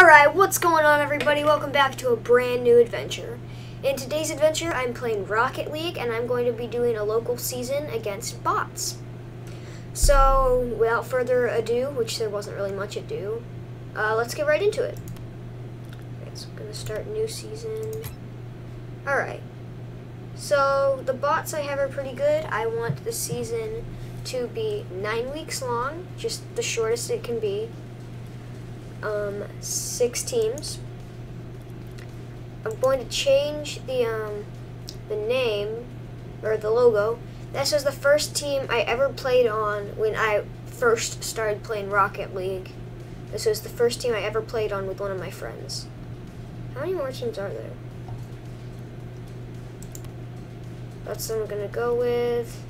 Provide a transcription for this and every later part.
Alright, what's going on everybody? Welcome back to a brand new adventure. In today's adventure, I'm playing Rocket League and I'm going to be doing a local season against bots. So, without further ado, which there wasn't really much ado, uh, let's get right into it. Okay, so I'm going to start new season. Alright, so the bots I have are pretty good. I want the season to be nine weeks long, just the shortest it can be um, six teams. I'm going to change the um, the name or the logo. This was the first team I ever played on when I first started playing Rocket League. This was the first team I ever played on with one of my friends. How many more teams are there? That's what I'm gonna go with.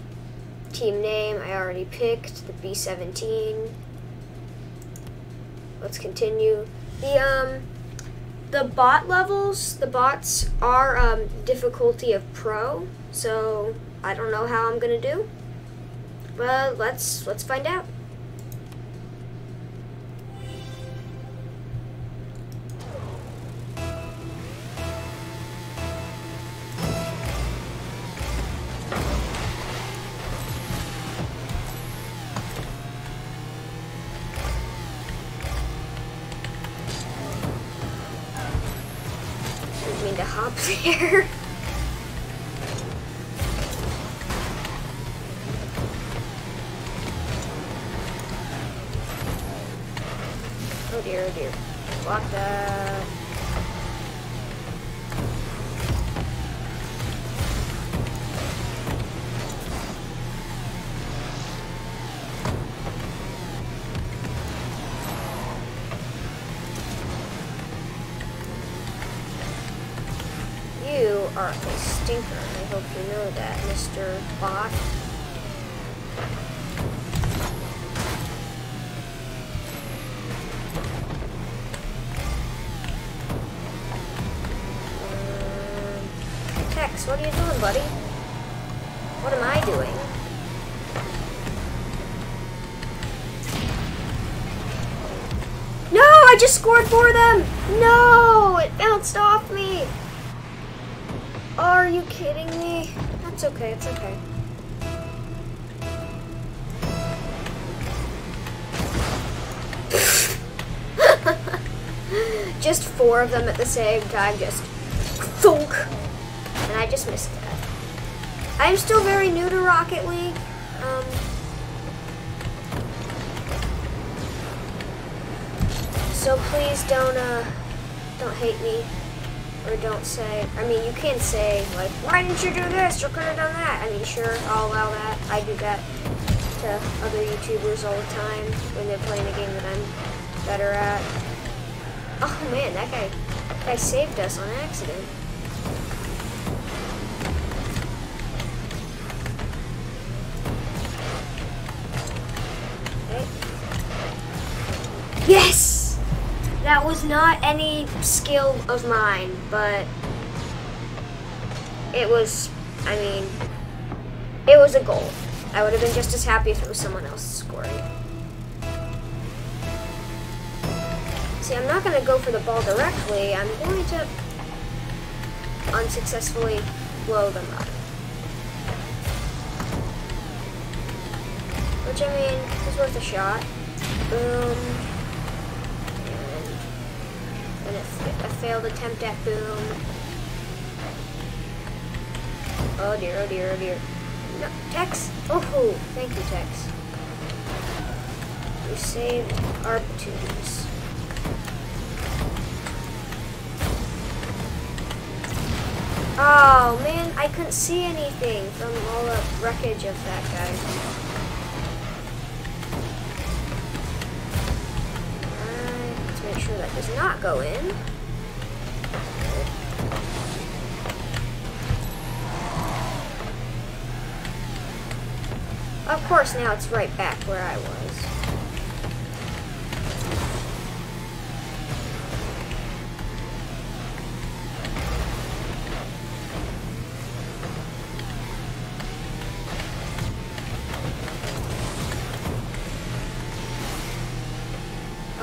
Team name I already picked, the B17 let's continue. The um the bot levels, the bots are um, difficulty of pro, so I don't know how I'm gonna do. But let's let's find out. Oh dear, oh dear. Block that. A stinker. I hope you know that, Mr. Bot. Um, Tex, what are you doing, buddy? What am I doing? No, I just scored for them! No, it bounced off me! Are you kidding me? That's okay, it's okay. just four of them at the same time, just thunk. And I just missed that. I'm still very new to Rocket League. Um, so please don't, uh, don't hate me or don't say, I mean, you can say, like, why didn't you do this? You could have done that. I mean, sure, I'll allow that. I do that to other YouTubers all the time when they're playing a game that I'm better at. Oh man, that guy, that guy saved us on accident. Yes! That was not any skill of mine, but it was, I mean, it was a goal. I would have been just as happy if it was someone else scoring. See, I'm not going to go for the ball directly. I'm going to unsuccessfully blow them up. Which, I mean, is worth a shot. Boom. A, a failed attempt at boom. Oh dear, oh dear, oh dear. No, Tex! Oh, thank you, Tex. You saved our opportunities. Oh man, I couldn't see anything from all the wreckage of that guy. That does not go in. Of course, now it's right back where I was.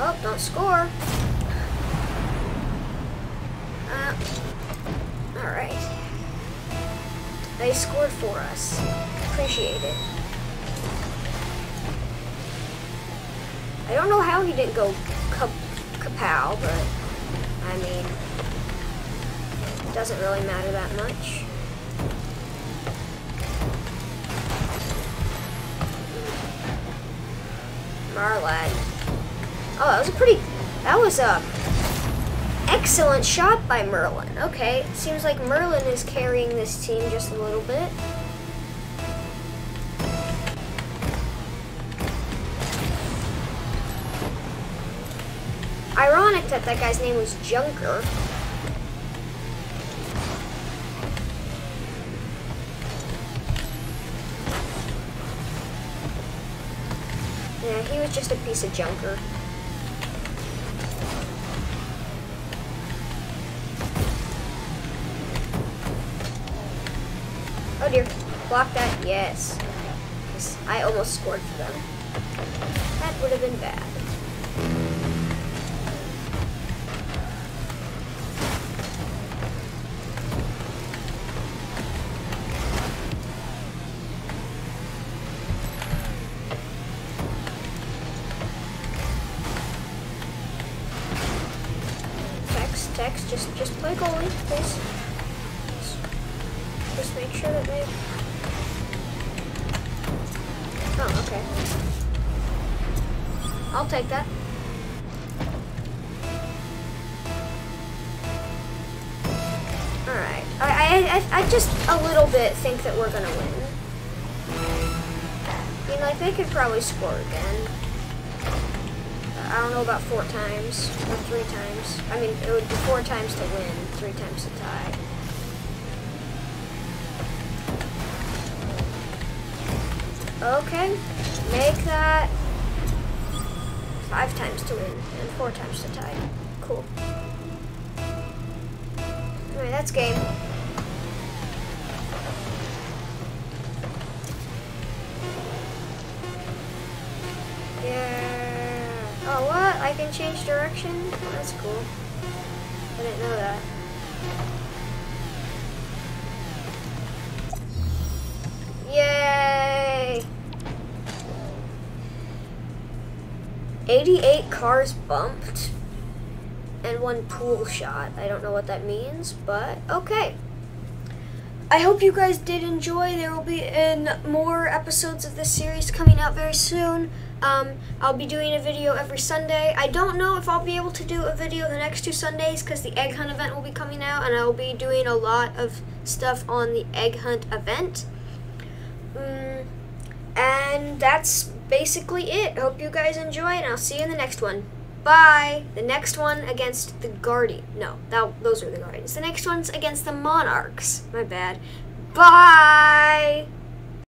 Oh, don't score. Uh, Alright. They scored for us. Appreciate it. I don't know how he didn't go ka kapow, but I mean, it doesn't really matter that much. Marlad. Oh, that was a pretty, that was a excellent shot by Merlin. Okay, it seems like Merlin is carrying this team just a little bit. Ironic that that guy's name was Junker. Yeah, he was just a piece of junker. Oh dear. Block that. Yes. I almost scored for them. That would have been bad. Tex, Tex, just just play goalie, please. Just make sure that they... Oh, okay. I'll take that. Alright. I, I, I, I just a little bit think that we're gonna win. I mean, like, they could probably score again. I don't know about four times, or three times. I mean, it would be four times to win, three times to tie. Okay, make that five times to win and four times to tie. Cool. Alright, that's game. Yeah. Oh, what? I can change direction? That's cool. I didn't know that. 88 cars bumped and one pool shot. I don't know what that means, but okay. I hope you guys did enjoy. There will be in more episodes of this series coming out very soon. Um, I'll be doing a video every Sunday. I don't know if I'll be able to do a video the next two Sundays because the egg hunt event will be coming out and I'll be doing a lot of stuff on the egg hunt event. Mm, and that's basically it. Hope you guys enjoy, and I'll see you in the next one. Bye. The next one against the Guardian. No, that, those are the Guardians. The next one's against the Monarchs. My bad. Bye.